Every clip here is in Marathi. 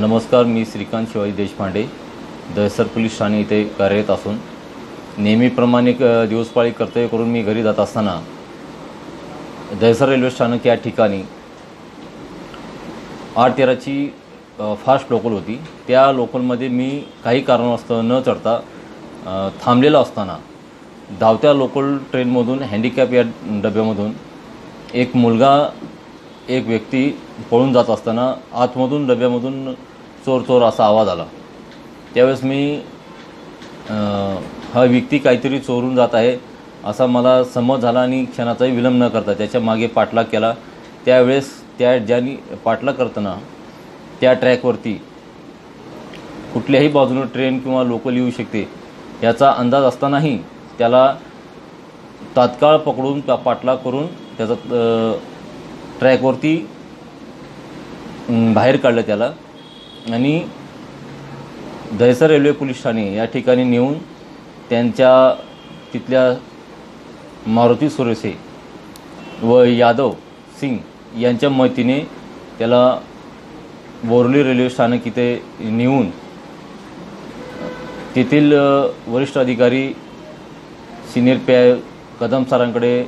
नमस्कार मी श्रीकांत शिवाजी देशपांडे. दहसर पोलीस ठाणे इथे कार्यरत असून नेहमीप्रमाणे दिवसपाळी कर्तव्य करून मी घरी जात असताना दहसर रेल्वे स्थानक या ठिकाणी आठ तेराची फास्ट लोकल होती. त्या लोकलमध्ये मी काही कारणास्तव न चढता थांबलेला असताना धावत्या लोकल ट्रेनमधून हँडिकॅप या डब्यामधून एक मुलगा एक व्यक्ती पळून जात असताना आतमधून डब्यामधून चोर चोर असा आवाज आला. त्यावेळेस मी हा व्यक्ती काहीतरी चोरून जात आहे असा मला समज झाला आणि क्षणाचाही विलंब न करता त्याच्यामागे पाठलाग केला. त्यावेळेस त्या ज्यांनी पाठलाग करताना त्या ट्रॅकवरती कुठल्याही बाजूनं ट्रेन किंवा लोकल येऊ शकते याचा अंदाज असतानाही त्याला तात्काळ पकडून पाठलाग करून त्याचा ट्रॅकवरती बाहेर काढलं त्याला. आणि दहिसर रेल्वे पोलीस ठाणे या ठिकाणी नेऊन त्यांच्या तिथल्या मारुती सुरेसे व यादव सिंग यांच्या मदतीने त्याला बोरली रेल्वे स्थानक इथे नेऊन तेथील वरिष्ठ अधिकारी सिनियर पी आय कदम सरांकडे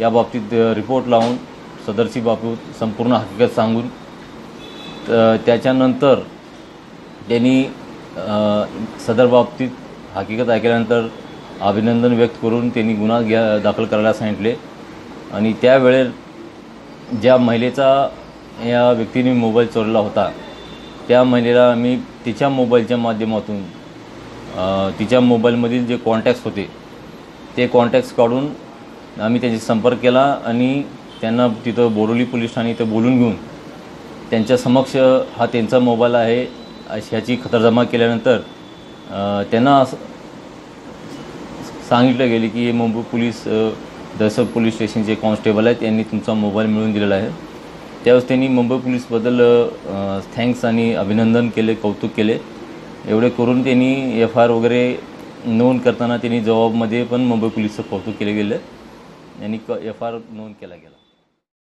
या बाबतीत रिपोर्ट लावून सदरची बाबत संपूर्ण हकीकत सांगून त्याच्यानंतर त्यांनी सदर बाबतीत हकीकत ऐकल्यानंतर अभिनंदन व्यक्त करून त्यांनी गुन्हा घ्या दाखल करायला सांगितले. आणि त्यावेळेस ज्या महिलेचा या व्यक्तीने मोबाईल चोरला होता त्या महिलेला आम्ही तिच्या मोबाईलच्या माध्यमातून तिच्या मोबाईलमधील जे कॉन्टॅक्ट्स होते ते कॉन्टॅक्ट्स काढून आम्ही त्याची संपर्क केला आणि त्यांना तिथं बोरोली पोलीस ठाणे इथं बोलून घेऊन त्यांच्या समक्ष हा त्यांचा मोबाईल आहे अशी ह्याची खतरजमा केल्यानंतर त्यांना असं सांगितलं गेले की हे मुंबई पोलीस अ, पोलीस स्टेशनचे कॉन्स्टेबल आहेत यांनी तुमचा मोबाईल मिळवून दिलेला आहे. त्यावेळेस त्यांनी मुंबई पोलीसबद्दल थँक्स आणि अभिनंदन केले कौतुक केले. एवढे करून त्यांनी एफ आय आर वगैरे नोंद करताना त्यांनी जबाबमध्ये पण मुंबई पोलीसचं कौतुक केलं गेलं. यांनी क एफ आर नोंद केला गेला.